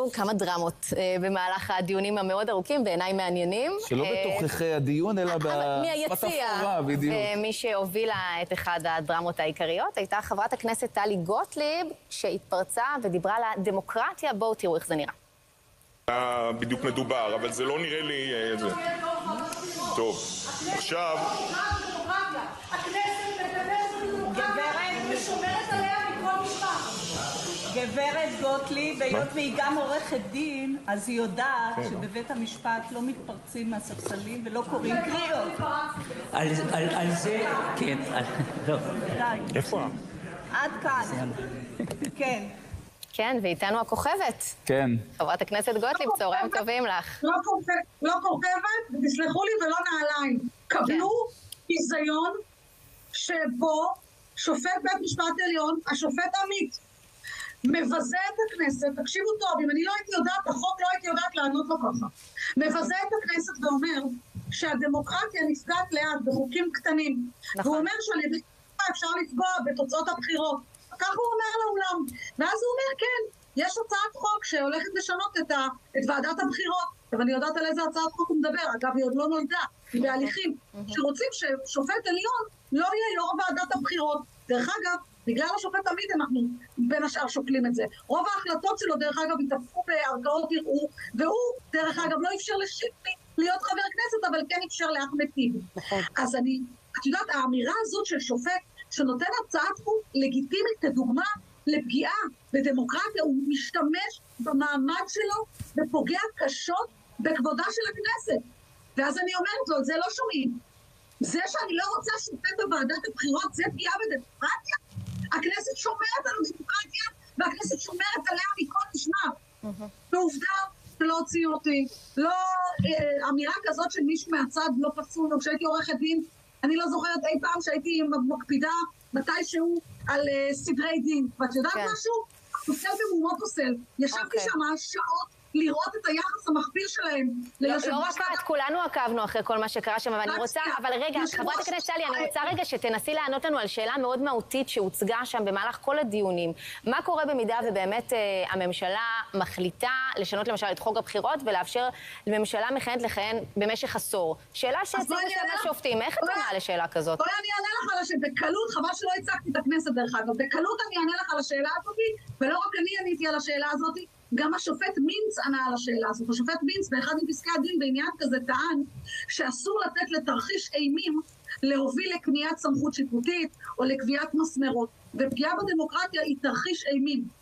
היו כמה דרמות אה, במהלך הדיונים המאוד ארוכים, בעיניי מעניינים. שלא אה, בתוככי הדיון, אלא. בתפאורה, בדיוק. ומי שהובילה את אחד הדרמות העיקריות הייתה חברת הכנסת טלי גוטליב, שהתפרצה ודיברה על הדמוקרטיה. בואו תראו איך זה נראה. בדיוק מדובר, אבל זה לא נראה לי... אה, זה. טוב, עכשיו... גברת גוטליב, היות והיא גם עורכת דין, אז היא יודעת כן. שבבית המשפט לא מתפרצים מהספסלים ולא קוראים קריאות. על, זה, כן, לא. איפה? עד כאן. כן. כן, ואיתנו הכוכבת. כן. חברת הכנסת גוטליב, צהריים טובים לך. לא כוכבת, לא כוכבת, ותסלחו לי, ולא נעליים. קבלו ביזיון שבו שופט בית משפט עליון, השופט עמית, מבזה את הכנסת, תקשיבו טוב, אם אני לא הייתי יודעת, החוק לא הייתי יודעת לענות לו ככה. מבזה את הכנסת ואומר שהדמוקרטיה נפגעת לאט בחוקים קטנים. נכון. והוא אומר שעל ידי אפשר לפגוע בתוצאות הבחירות. ככה הוא אומר לעולם. ואז הוא אומר, כן, יש הצעת חוק שהולכת לשנות את, ה, את ועדת הבחירות. אבל אני יודעת על איזה הצעת חוק הוא מדבר, אגב, היא עוד לא נולדה, היא בהליכים, שרוצים ששופט עליון לא יהיה יו"ר ועדת הבחירות. דרך אגב, בגלל השופט עמית אנחנו בין השאר שוקלים את זה. רוב ההחלטות שלו, דרך אגב, התהפכו בערכאות ערעור, והוא, דרך אגב, לא אפשר לשיפלי להיות חבר כנסת, אבל כן אפשר לאחמד טיבי. אז אני, את יודעת, האמירה הזאת של שופט שנותן הצעת חוק לגיטימית כדוגמה לפגיעה בדמוקרטיה, הוא משתמש במעמד שלו ופוגע קשות בכבודה של הכנסת. ואז אני אומרת לו, את זה לא שומעים. זה שאני לא רוצה שופט בוועדת הבחירות, זה פגיעה בדמוקרטיה? הכנסת שומרת על הדמוקרטיה, והכנסת שומרת עליה מכל משמר. ועובדה שלא הוציאו אותי. לא אה, אמירה כזאת של מישהו מהצד לא פסול, או כשהייתי עורכת דין, אני לא זוכרת אי פעם שהייתי מקפידה מתישהו על אה, סדרי דין. ואת יודעת כן. משהו? פוסל במומות פוסל. ישבתי אוקיי. שם שעות לראות את היחס המחפיר שלהם לא, לא ראש רק את, כולנו עקבנו אחרי כל מה שקרה שם, אבל אני רוצה. אבל רגע, חברת הכנסת טלי, אני רוצה רגע שתנסי לענות לנו על שאלה מאוד מהותית שהוצגה שם במהלך כל הדיונים. מה קורה במידה ובאמת אה, הממשלה מחליטה לשנות למשל את חוק הבחירות ולאפשר לממשלה מכהנת לכהן במשך עשור? שאלה אענה לך. השופטים, איך את עונה לשאלה כזאת? בואי אני אענה לך על השאלה, בקלות, חבל שלא הצגתי את הכנסת דרך אגב, בקלות אני אענה לך על השאלה הזאת, ולא רק אני עניתי על השאלה הזאת, גם השופט מינץ ענה על השאלה הזאת. השופט מינץ באחד מפסקי הדין בעניין כזה טען שאסור לתת לתרחיש אימים להוביל לקניית סמכות שיפוטית או לקביעת מסמרות, ופגיעה בדמוקרטיה היא תרחיש אימים.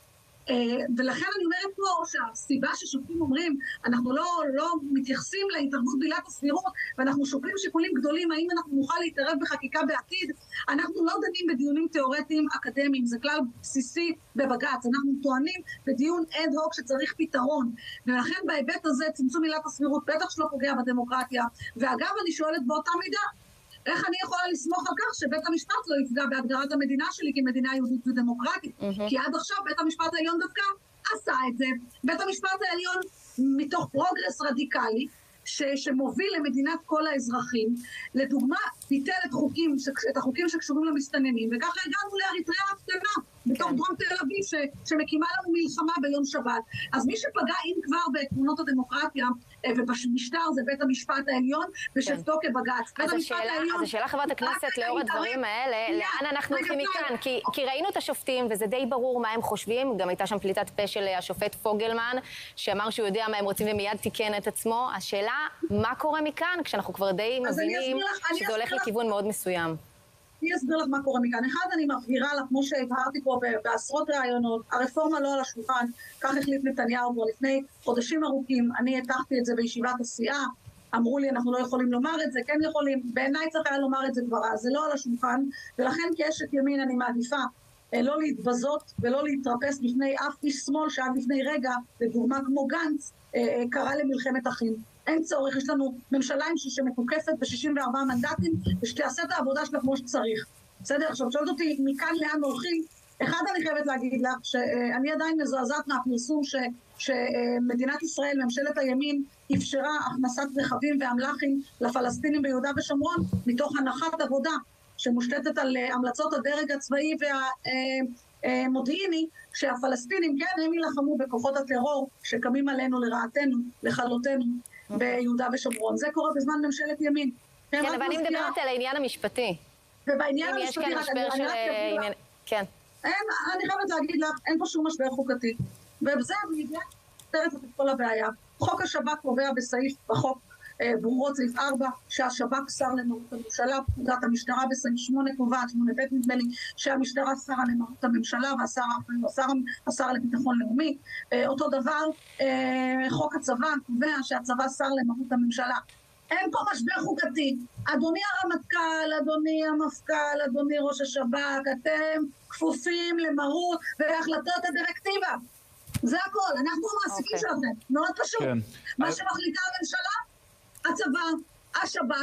אה, ולכן אני אומרת פה שהסיבה ששופטים אומרים, אנחנו לא, לא מתייחסים להתערבות בעילת הסבירות, ואנחנו שוקלים שיקולים גדולים, האם אנחנו נוכל להתערב בחקיקה בעתיד, אנחנו לא דנים בדיונים תיאורטיים אקדמיים, זה כלל בסיסי בבג"ץ, אנחנו טוענים בדיון אד הוק שצריך פתרון, ולכן בהיבט הזה צמצום עילת הסבירות בטח שלא פוגע בדמוקרטיה, ואגב אני שואלת באותה מידה, איך אני יכולה לסמוך על כך שבית המשפט לא יפגע בהגדרת המדינה שלי כמדינה יהודית ודמוקרטית? כי עד עכשיו בית המשפט העליון דווקא עשה את זה. בית המשפט העליון, מתוך progress רדיקלי, ש, שמוביל למדינת כל האזרחים, לדוגמה, ביטל את, חוקים, ש- את החוקים שקשורים למסתננים, וככה הגענו לאריתריאה הקטנה, בתוך כן. דרום תל אביב, ש, שמקימה לנו מלחמה ביום שבת. אז מי שפגע, אם כבר, בעקרונות הדמוקרטיה אה, ובמשטר, זה בית המשפט העליון, בשבתו כבג"ץ. בית אז המשפט השאלה, העליון... אז השאלה חברת הכנסת, לאור הדברים האלה, לאן אנחנו הולכים. מכאן? כי, כי ראינו את השופטים, וזה די ברור מה הם חושבים. גם הייתה שם פליטת פה של השופט פוגלמן, שאמר שהוא יודע מה הם רוצים ומיד תיקן את עצמו. השאלה, מה קורה מכאן, כשאנחנו כבר די מבינים לך- שזה הולך. לכיוון מאוד מסוים. אני אסביר לך מה קורה מכאן. אחד, אני מבהירה לך, כמו שהבהרתי פה בעשרות ראיונות, הרפורמה לא על השולחן, כך החליט נתניהו כבר לפני חודשים ארוכים. אני הטחתי את זה בישיבת הסיעה, אמרו לי, אנחנו לא יכולים לומר את זה, כן יכולים. בעיניי צריך היה לומר את זה כבר אז, זה לא על השולחן, ולכן כאשת ימין אני מעדיפה אה, לא להתבזות ולא להתרפס בפני אף איש שמאל שעד לפני רגע, לדוגמה כמו גנץ, קרא למלחמת אחים. אין צורך, יש לנו ממשלה עם ש- שמתוקפת ב-64 מנדטים, ושתעשה את העבודה שלה כמו שצריך. בסדר? עכשיו, שואלת אותי מכאן לאן הולכים? אחד, אני חייבת להגיד לך, שאני עדיין מזועזעת מהפרסום ש, שמדינת ישראל, ממשלת הימין, אפשרה הכנסת רכבים ואמל"חים לפלסטינים ביהודה ושומרון, מתוך הנחת עבודה שמושתתת על אה, המלצות הדרג הצבאי אה, מודיעיני שהפלסטינים, כן, הם יילחמו בכוחות הטרור שקמים עלינו לרעתנו, לכלותנו ביהודה ושומרון. זה קורה בזמן ממשלת ימין. כן, אבל אני מדברת על העניין המשפטי. ובעניין אם יש המשפטי, כאן רק אני- משבר אני של... אה, עניין- כן. אני חייבת להגיד לך, אין פה שום משבר חוקתי. ובזה אני פותרת את כל הבעיה. חוק השב"כ קובע בסעיף, בחוק אה, ברורות, סעיף 4, שהשב"כ שר למרות הממשלה, פקודת המשטרה בסעיף 8 קובעת, 8ב' נדמה לי, שהמשטרה שרה למרות הממשלה והשר השר, השר לביטחון לאומי. אה, אותו דבר, אה, חוק הצבא קובע שהצבא שר למרות הממשלה. אין פה משבר חוקתי. אדוני הרמטכ"ל, אדוני המפכ"ל, אדוני ראש השב"כ, אתם כפופים למרות והחלטות הדירקטיבה. זה הכל, אנחנו המעסיקים אוקיי. שלכם, מאוד פשוט. כן. מה אז- שמחליטה הממשלה, הצבא, השב"כ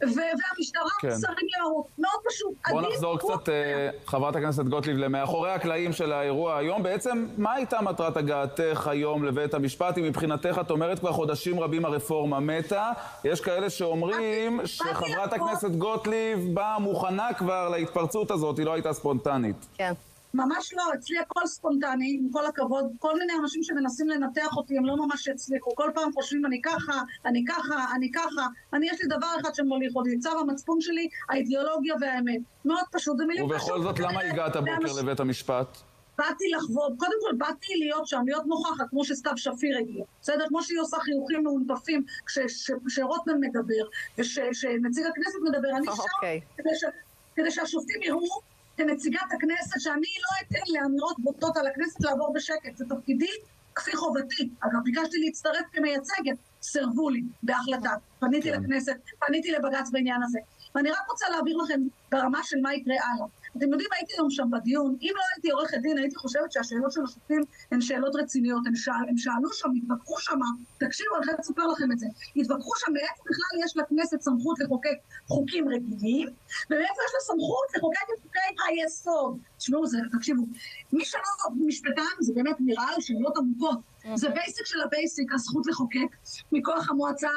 והמשטרה כן. שרים למרות. מאוד פשוט. בוא נחזור הוא- קצת, אה, חברת הכנסת גוטליב, למאחורי הקלעים של האירוע היום. בעצם, מה הייתה מטרת הגעתך היום לבית המשפט? אם מבחינתך את אומרת כבר חודשים רבים הרפורמה מתה, יש כאלה שאומרים שחברת הכנסת גוטליב באה מוכנה כבר להתפרצות הזאת, היא לא הייתה ספונטנית. כן. ממש לא, אצלי הכל ספונטני, עם כל הכבוד. כל מיני אנשים שמנסים לנתח אותי, הם לא ממש הצליחו. כל פעם חושבים, אני ככה, אני ככה, אני ככה. אני, יש לי דבר אחד שמוליך אותי, צו המצפון שלי, האידיאולוגיה והאמת. מאוד פשוט, זה מילים ובכל. זאת, למה הגעת הבוקר לאנשים- לבית המשפט? באתי לחוות, קודם כל באתי להיות שם, להיות נוכחת, כמו שסתיו שפיר הגיעה. בסדר? כמו שהיא עושה חיוכים מאונטפים כש- שרוטמן מדבר, ושנציג הכנסת מדבר, אני שם, אוקיי. כדי, ש, כדי שהשופטים יראו כנציגת הכנסת שאני לא אתן לאמירות בוטות על הכנסת לעבור בשקט. זה תפקידי כפי חובתי. אגב, ביקשתי להצטרף כמייצגת, סירבו לי בהחלטה. פניתי כן. לכנסת, פניתי לבג"ץ בעניין הזה. ואני רק רוצה להעביר לכם ברמה של מה יקרה הלאה. אתם יודעים, הייתי היום שם בדיון, אם לא הייתי עורכת דין, הייתי חושבת שהשאלות של השופטים הן שאלות רציניות. הם, שאל, הם שאלו שם, התווכחו שם, תקשיבו, אני חייבת לספר לכם את זה. התווכחו שם מאיפה בכלל יש לכנסת סמכות לחוקק חוקים רגילים, ומאיפה יש לה סמכות לחוקק את חוקי היסוד. תשמעו, זה, תקשיבו, מי שלא משפטן, זה באמת נראה לו שאלות עמוקות. זה basic של ה basic, הזכות לחוקק, מכוח המועצה,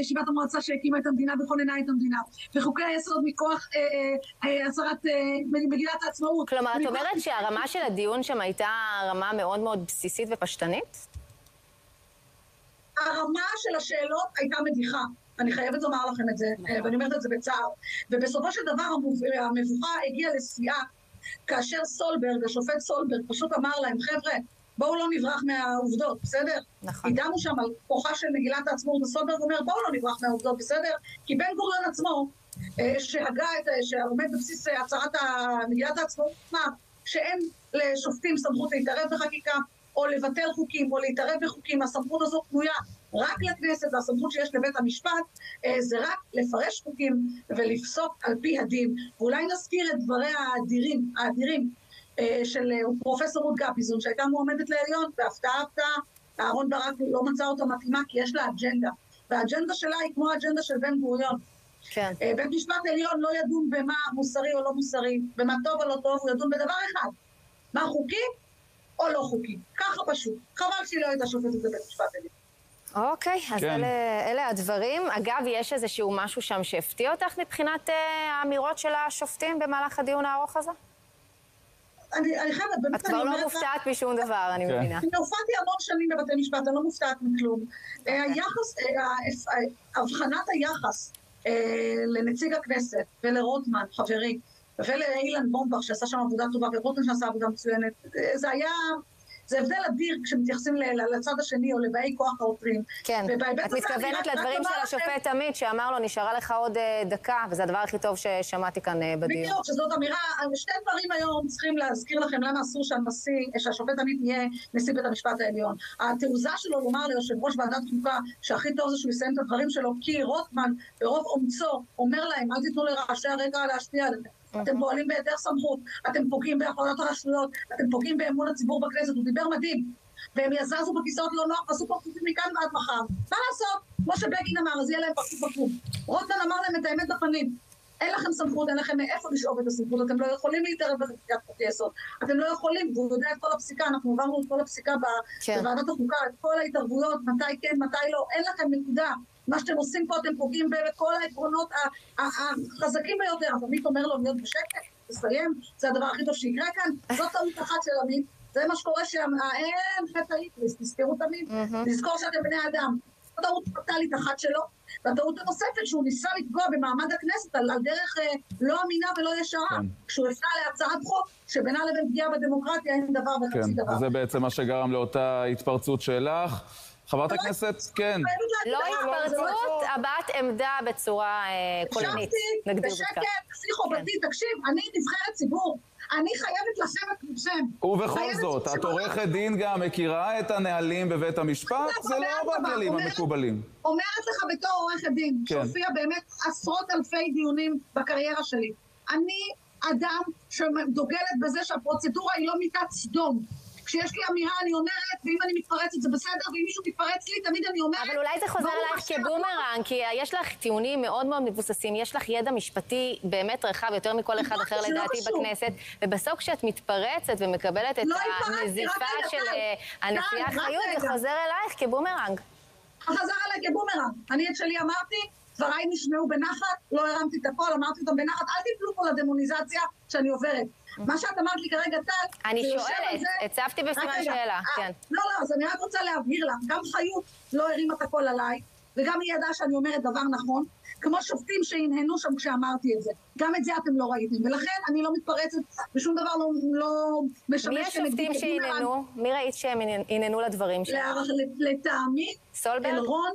ישיבת המועצה שהקימה את המדינה וכוננה את המדינה, וחוקי היסוד מכוח אה, אה, אה, הצהרת מגילת העצמאות. כלומר, את אומרת שהרמה של הדיון שם הייתה רמה מאוד מאוד בסיסית ופשטנית? הרמה של השאלות הייתה מדיחה. אני חייבת לומר לכם את זה, ואני אומרת את זה בצער. ובסופו של דבר המבוכה הגיעה לשיאה כאשר סולברג, השופט סולברג, פשוט אמר להם, חבר'ה, בואו לא נברח מהעובדות, בסדר? נכון. הגענו שם על כוחה של מגילת העצמאות, וסולברג אומר, בואו לא נברח מהעובדות, בסדר? כי בן גוריון עצמו, אה, שהגה את, ה- שעומד בבסיס אה, הצהרת מגילת העצמאות, אמר שאין לשופטים סמכות להתערב בחקיקה, או לבטל חוקים, או להתערב בחוקים, הסמכות הזו פנויה רק לכנסת, והסמכות שיש לבית המשפט אה, זה רק לפרש חוקים ולפסוק על פי הדין. ואולי נזכיר את דבריה האדירים, האדירים אה, של אה, פרופסור רות גביזון, שהייתה מועמדת לעליון, והפתעה הפתעה, אהרן ברק לא מצא אותה מתאימה כי יש לה אג'נדה. והאג'נדה שלה היא כמו האג'נדה של בן גוריון. כן. אה, בית משפט עליון לא ידון במה מוסרי או לא מוסרי, במה טוב או לא טוב, הוא ידון בדבר אחד, מה חוקי או לא חוקי. ככה פשוט. חבל שהיא לא הייתה שופטת בבית משפט עליון. אוקיי, אז כן. אלה, אלה הדברים. אגב, יש איזשהו משהו שם שהפתיע אותך מבחינת אה, האמירות של השופטים במהלך הדיון הארוך הזה? אני, אני חייבת, באמת את כבר לא מופתעת משום דבר, אני כן. מבינה. אני הופעתי המון שנים בבתי משפט, אני לא מופתעת מכלום. אה, היחס, אה, הבחנת היחס אה, לנציג הכנסת ולרוטמן, חברי, ולאילן בומבך שעשה שם עבודה טובה, ורוטמן שעשה עבודה מצוינת, זה היה... זה הבדל אדיר כשמתייחסים לצד השני או לבאי כוח העותרים. כן. את מתכוונת לדברים של השופט עמית, שאמר לו, נשארה לך עוד אה, דקה, וזה הדבר הכי טוב ששמעתי כאן אה, בדיון. בדיוק, שזאת אמירה, שני דברים היום צריכים להזכיר לכם למה אסור שהנשיא, שהשופט עמית יהיה נשיא בית המשפט העליון. התעוזה שלו לומר ליושב ראש ועדת חוקה שהכי טוב זה שהוא יסיים את הדברים שלו, כי רוטמן ברוב אומצו אומר להם, אל תיתנו לרעשי הרקע להשפיע עליכם. אתם פועלים בהיעדר סמכות, אתם פוגעים בהחלטות הרשויות, אתם פוגעים באמון הציבור בכנסת, הוא דיבר מדהים. והם יזזו בכיסאות לא נוח ועשו פרצופים מכאן ועד מחר. מה לעשות? כמו שבגין אמר, אז יהיה להם פרצוף עקום. רוטמן אמר להם את האמת בפנים. אין לכם סמכות, אין לכם מאיפה לשאוב את הסמכות, אתם לא יכולים להתערב בחקיקת חוקי יסוד. אתם לא יכולים, והוא יודע את כל הפסיקה, אנחנו עברנו את כל הפסיקה כן. בוועדת החוקה, את כל ההתערבויות, מתי כן, מתי לא, אין לכם נקודה. מה שאתם עושים פה, אתם פוגעים בכל העקרונות החזקים ביותר. אז עמית אומר לו להיות בשקט? תסיים, זה הדבר הכי טוב שיקרה כאן. זאת טעות אחת של עמית, זה מה שקורה שם, אין חטא היטליס, תזכרו תמיד, לזכור שאתם בני אדם. זו טעות פטאלית אחת שלו, והטעות הנוספת שהוא ניסה לפגוע במעמד הכנסת על, על דרך אה, לא אמינה ולא ישרה, כן. כשהוא הפנה להצעת חוק שבינה לבין פגיעה בדמוקרטיה אין דבר כן, וחצי דבר. וזה בעצם מה שגרם לאותה התפרצות שלך. חברת הכנסת, כן. לא זה התפרצות, הבעת עמדה בצורה אה, קולנית. נגדיר זאת בשקט, ככה. פסיכופתי, תקשיב, אני נבחרת ציבור, אני חייבת לכם את כולכם. ובכל זאת, את עורכת דין גם, מכירה את הנהלים בבית המשפט, זה לא בכללים המקובלים. אומרת לך בתור עורכת דין, כן. שהופיע באמת עשרות אלפי דיונים בקריירה שלי. אני אדם שדוגלת בזה שהפרוצדורה היא לא מיטת סדום. כשיש לי אמירה אני אומרת, ואם אני מתפרצת זה בסדר, ואם מישהו מתפרץ לי, תמיד אני אומרת... אבל אולי זה חוזר אלייך כבומרנג, כי יש לך טיעונים מאוד מאוד מבוססים, יש לך ידע משפטי באמת רחב, יותר מכל אחד אחר זה לא לדעתי. בכנסת, ובסוף כשאת מתפרצת ומקבלת את לא הנזיפה של. אה, הנשיאה חיות, זה. חוזר אלייך כבומרנג. חזר עליי כבומרנג. אני את שלי אמרתי, דבריי נשמעו בנחת, לא הרמתי את הקול, אמרתי אותם בנחת, אל תיפלו פה לדמוניזציה שאני עוברת. מה שאת אמרת לי כרגע, טל, אני שואלת, זה- הצבתי בסימן שאלה, אה, כן. לא, לא, אז אני רק רוצה להבהיר לך, גם חיות לא הרימה את הקול עליי, וגם היא ידעה שאני אומרת דבר נכון, כמו שופטים שהנהנו שם כשאמרתי את זה. גם את זה אתם לא ראיתם, ולכן אני לא מתפרצת, ושום דבר לא, לא משמש מי השופטים שהננו? מי ראית שהם הננו לדברים שלך? לטעמי? אלרון,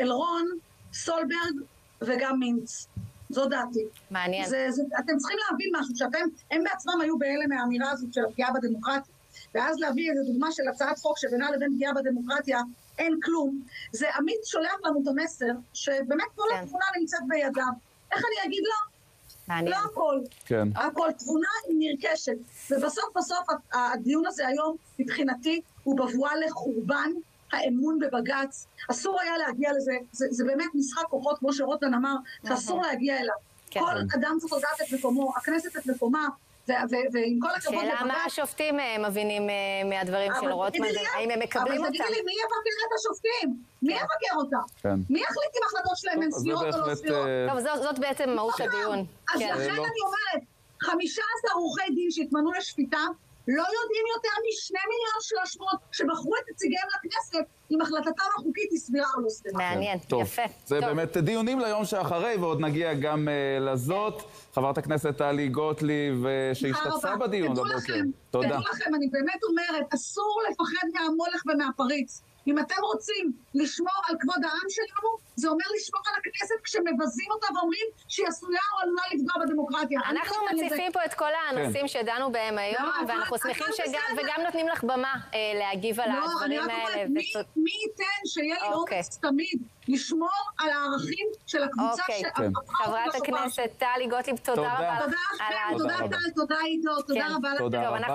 אלרון, סולברג וגם מינץ. זו דעתי. מעניין. זה, זה, אתם צריכים להבין משהו, שאתם, הם בעצמם היו בהלם מהאמירה הזאת של הפגיעה בדמוקרטיה. ואז להביא איזו דוגמה של הצעת חוק שבינה לבין פגיעה בדמוקרטיה אין כלום, זה עמית שולח לנו את המסר, שבאמת כל כן. התמונה נמצאת בידיו. איך אני אגיד לו? מעניין. לא הכל. כן. הכל תבונה היא נרכשת. ובסוף בסוף הדיון הזה היום, מבחינתי, הוא בבואה לחורבן האמון בבג"ץ. אסור היה להגיע לזה, זה, זה באמת משחק כוחות, כמו שרוטמן אמר, שאסור להגיע אליו. כן. כל אדם צריך לדעת את מקומו, הכנסת את מקומה, ועם כל הכבוד שאלה מה לבג"ץ... השופטים אה, מבינים אה, מהדברים של אבל רוטמן, לי, האם הם מקבלים אבל אותם? תגידי לי, מי יבקר את השופטים? מי יבקר אותם? כן. מי יחליט אם החלטות שלהם הן סבירות או לא. סבירות? אה, טוב, זאת- זאת בעצם מהות הדיון. אז כן. לכן לא. אני אומרת, 15 עורכי דין שהתמנו לשפיטה, לא יודעים יותר משני מיליון שלוש מאות שבחרו את נציגיהם לכנסת אם החלטתם החוקית היא סבירה או לא סבירה. מעניין, כן, טוב. יפה. זה טוב. באמת דיונים ליום שאחרי, ועוד נגיע גם אה, לזאת. חברת הכנסת טלי גוטליב, אה, שהשתתפה. בדיון תדעו בבוקר. לכם, תודה. תדעו לכם, אני באמת אומרת, אסור לפחד מהמולך ומהפריץ. אם אתם רוצים לשמור על כבוד העם שלנו, זה אומר לשמור על הכנסת כשמבזים אותה ואומרים שהיא עשויה או עלולה לפגוע בדמוקרטיה. אנחנו. מציפים פה את כל הנושאים שדנו בהם היום, לא, ואנחנו שמחים שגם, בסדר. וגם נותנים לך במה אה, להגיב על לא, אני הדברים רק האלה. אומרת, מי, ייתן שיהיה לי אוקיי. אומץ תמיד לשמור על הערכים של הקבוצה אוקיי. שהפכה אותי חברת הכנסת טלי גוטליב, תודה תודה. רבה תודה, ה... תודה רבה. טל, תודה עידו, תודה כן. רבה לכם.